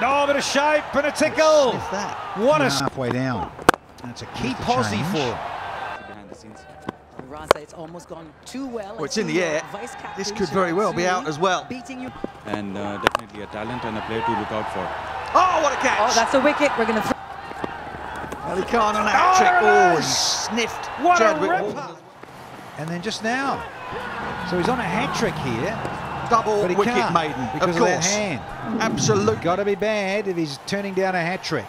Oh, bit of shape and a tickle. Sniff that. What a Yeah, halfway down. That's a key key posse change. for him. behind the scenes. Raza, it's almost gone too well. Well, it's in the air. This could very well be out as well. Beating you. And uh, definitely a talent and a player to look out for. Oh, what a catch! Oh, that's a wicket. We're going to. Ali Khan on a hat trick. Oh, he sniffed What a ripper. And then just now. So he's on a hat trick here, Double wicket maiden, because of of, that hand. Absolutely. Got to be bad if he's turning down a hat trick.